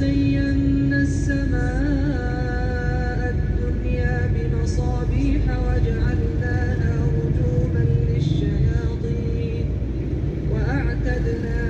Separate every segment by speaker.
Speaker 1: وزينا السماء الدنيا بمصابيح وجعلناها رجوما للشياطين وأعتدنا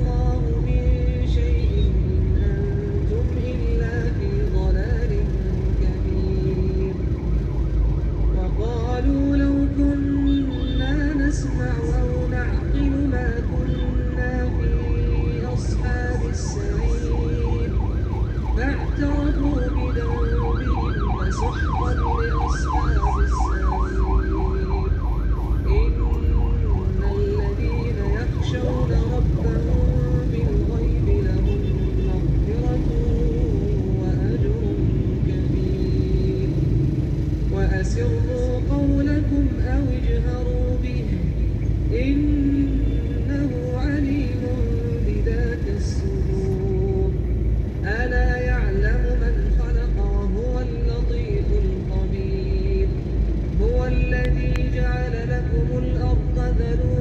Speaker 1: نعقل ما كنا في أصحاب السعير لكم الأرض ذلولا